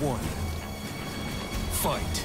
one. Fight.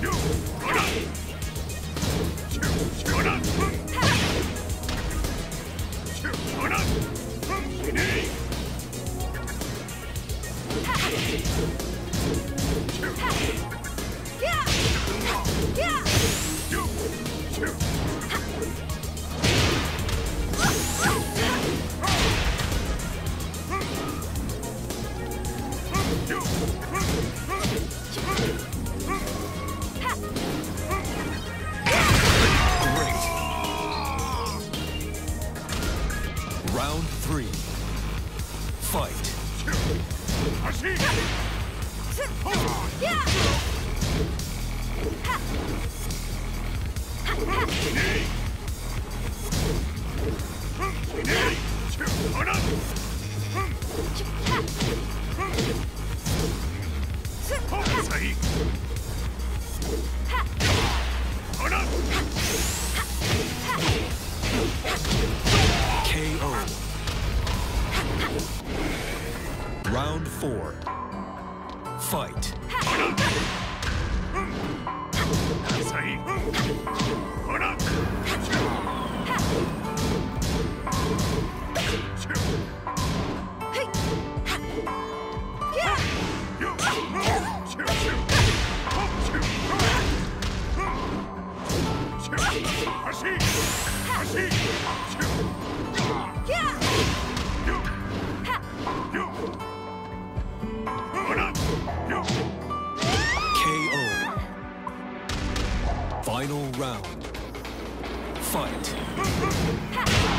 Great. Round three. Fight. Round four. Fight. Final round. Fight.